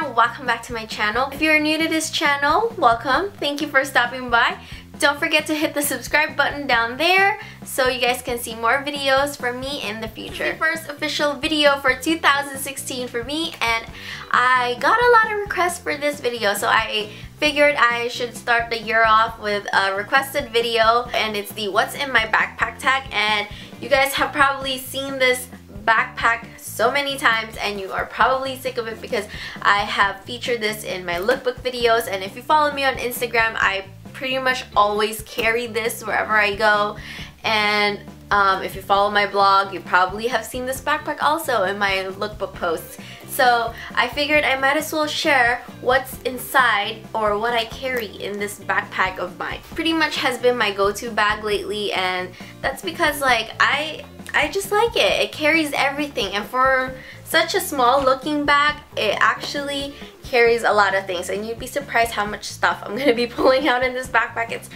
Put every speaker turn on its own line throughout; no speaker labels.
here, welcome back to my channel. If you're new to this channel, welcome. Thank you for stopping by. Don't forget to hit the subscribe button down there so you guys can see more videos from me in the future. The first official video for 2016 for me and I got a lot of requests for this video so I figured I should start the year off with a requested video and it's the what's in my backpack tag and you guys have probably seen this backpack so many times and you are probably sick of it because I have featured this in my lookbook videos. And if you follow me on Instagram I pretty much always carry this wherever I go. And um, if you follow my blog you probably have seen this backpack also in my lookbook posts. So I figured I might as well share what's inside or what I carry in this backpack of mine. Pretty much has been my go-to bag lately and that's because like I I just like it. It carries everything and for such a small looking bag, it actually carries a lot of things and you'd be surprised how much stuff I'm going to be pulling out in this backpack. It's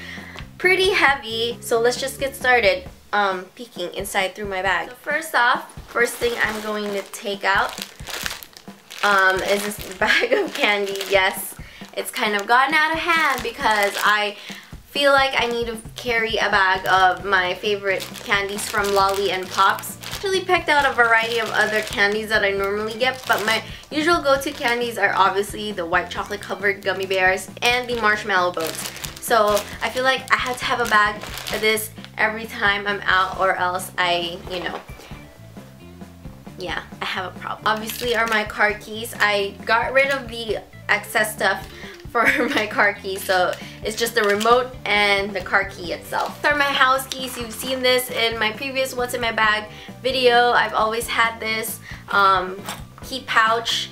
pretty heavy, so let's just get started um, peeking inside through my bag. So first off, first thing I'm going to take out um, is this bag of candy. Yes, it's kind of gotten out of hand because I feel like I need to carry a bag of my favorite candies from Lolli and Pops. Actually picked out a variety of other candies that I normally get, but my usual go-to candies are obviously the white chocolate covered gummy bears and the marshmallow boats. So I feel like I have to have a bag of this every time I'm out or else I, you know, yeah, I have a problem. Obviously are my car keys. I got rid of the excess stuff for my car key so it's just the remote and the car key itself. These are my house keys. You've seen this in my previous what's in my bag video. I've always had this um, key pouch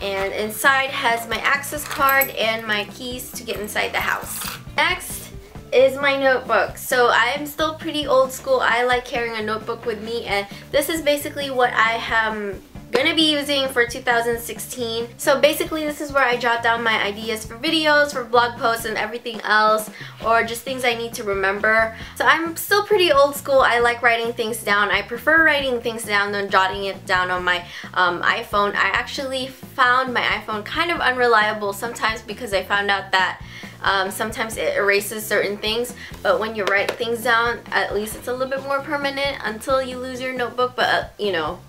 and inside has my access card and my keys to get inside the house. Next is my notebook. So I am still pretty old school. I like carrying a notebook with me and this is basically what I have gonna be using for 2016. So basically this is where I jot down my ideas for videos, for blog posts and everything else or just things I need to remember. So I'm still pretty old school. I like writing things down. I prefer writing things down than jotting it down on my um, iPhone. I actually found my iPhone kind of unreliable sometimes because I found out that um, sometimes it erases certain things, but when you write things down, at least it's a little bit more permanent until you lose your notebook, but uh, you know,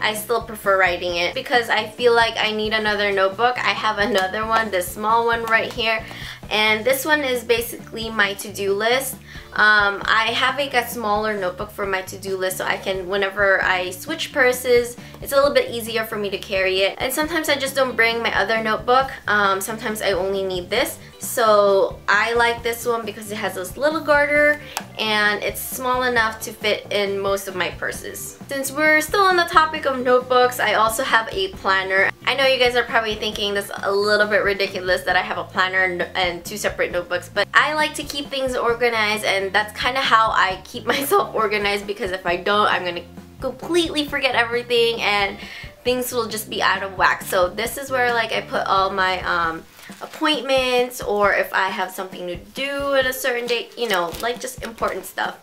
I still prefer writing it because I feel like I need another notebook. I have another one, this small one right here. And this one is basically my to-do list. Um, I have like a smaller notebook for my to-do list so I can, whenever I switch purses, it's a little bit easier for me to carry it. And sometimes I just don't bring my other notebook. Um, sometimes I only need this. So I like this one because it has this little garter and it's small enough to fit in most of my purses. Since we're still on the topic of notebooks, I also have a planner. I know you guys are probably thinking this a little bit ridiculous that I have a planner and two separate notebooks, but I like to keep things organized and that's kind of how I keep myself organized because if I don't, I'm going to completely forget everything and things will just be out of whack. So this is where like I put all my um, appointments or if I have something to do at a certain date, you know, like just important stuff.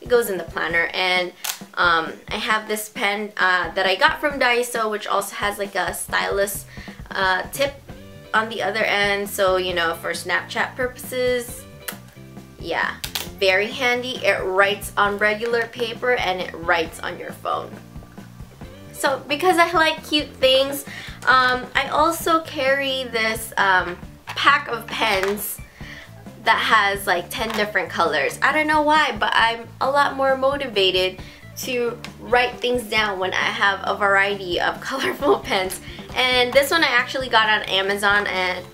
It goes in the planner. And um, I have this pen uh, that I got from Daiso which also has like a stylus uh, tip on the other end. So you know for Snapchat purposes yeah very handy. It writes on regular paper and it writes on your phone. So because I like cute things um, I also carry this um, pack of pens that has like 10 different colors. I don't know why, but I'm a lot more motivated to write things down when I have a variety of colorful pens. And this one I actually got on Amazon and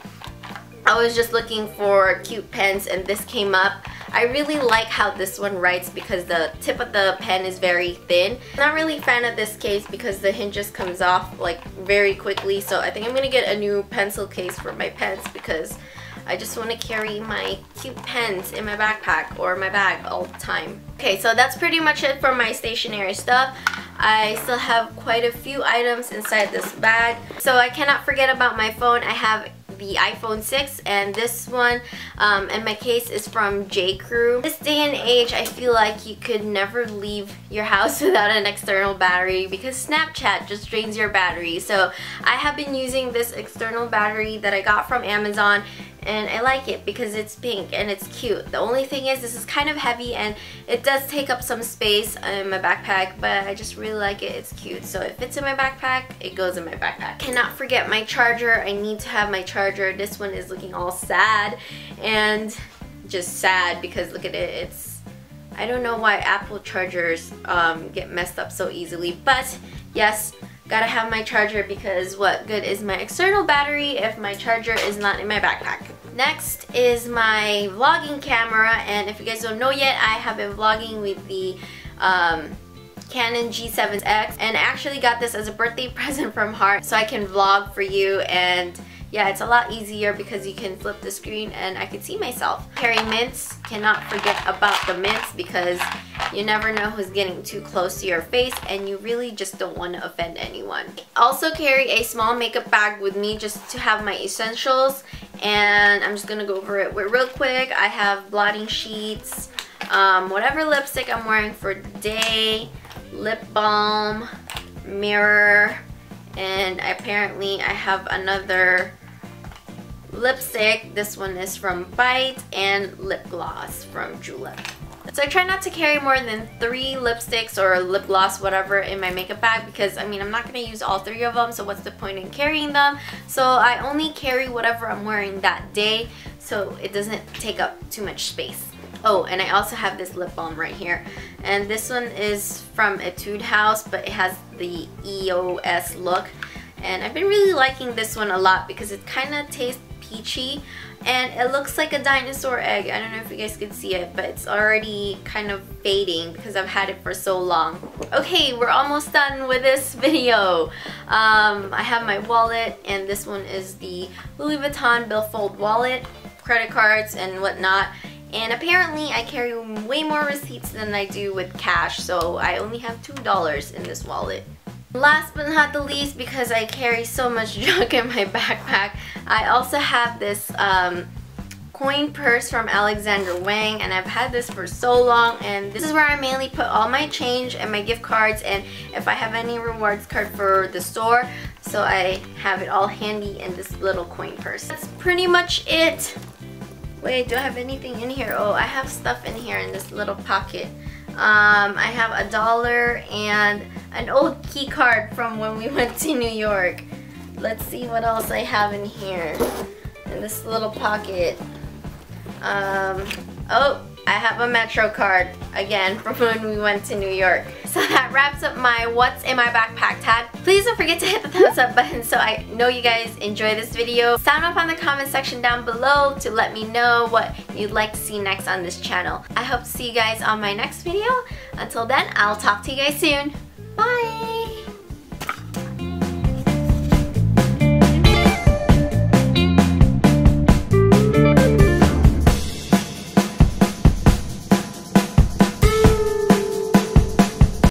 I was just looking for cute pens and this came up. I really like how this one writes because the tip of the pen is very thin. I'm not really a fan of this case because the hinges comes off like very quickly so I think I'm gonna get a new pencil case for my pens because I just want to carry my cute pens in my backpack or my bag all the time. Okay, so that's pretty much it for my stationery stuff. I still have quite a few items inside this bag. So I cannot forget about my phone. I have the iPhone 6 and this one um, in my case is from J. Crew. This day and age I feel like you could never leave your house without an external battery because Snapchat just drains your battery. So I have been using this external battery that I got from Amazon and I like it because it's pink and it's cute. The only thing is this is kind of heavy and it does take up some space in my backpack but I just really like it. It's cute. So it fits in my backpack, it goes in my backpack. Cannot forget my charger. I need to have my charger. This one is looking all sad and just sad because look at it. It's I don't know why Apple chargers um, get messed up so easily but yes Gotta have my charger because what good is my external battery if my charger is not in my backpack. Next is my vlogging camera and if you guys don't know yet, I have been vlogging with the um, Canon G7X and actually got this as a birthday present from Heart so I can vlog for you and yeah, it's a lot easier because you can flip the screen and I can see myself. Carry mints, cannot forget about the mints because you never know who's getting too close to your face and you really just don't want to offend anyone. Also carry a small makeup bag with me just to have my essentials and I'm just to go over it real quick. I have blotting sheets, um, whatever lipstick I'm wearing for day, lip balm, mirror, and apparently I have another lipstick. This one is from Bite and lip gloss from Julep. So I try not to carry more than three lipsticks or lip gloss, whatever, in my makeup bag because, I mean, I'm not going to use all three of them, so what's the point in carrying them? So I only carry whatever I'm wearing that day so it doesn't take up too much space. Oh, and I also have this lip balm right here. And this one is from Etude House, but it has the EOS look. And I've been really liking this one a lot because it kind of tastes peachy and it looks like a dinosaur egg. I don't know if you guys can see it, but it's already kind of fading because I've had it for so long. Okay, we're almost done with this video. Um, I have my wallet and this one is the Louis Vuitton billfold wallet, credit cards and whatnot. And apparently I carry way more receipts than I do with cash, so I only have $2 in this wallet. Last but not the least, because I carry so much junk in my backpack, I also have this um, coin purse from Alexander Wang and I've had this for so long and this is where I mainly put all my change and my gift cards and if I have any rewards card for the store so I have it all handy in this little coin purse. That's pretty much it. Wait, do I have anything in here? Oh, I have stuff in here in this little pocket. Um, I have a dollar and an old key card from when we went to New York. Let's see what else I have in here. In this little pocket. Um, oh, I have a Metro card, again, from when we went to New York. So that wraps up my what's in my backpack tag. Please don't forget to hit the thumbs up button so I know you guys enjoy this video. Sound off on the comment section down below to let me know what you'd like to see next on this channel. I hope to see you guys on my next video. Until then, I'll talk to you guys soon. Bye!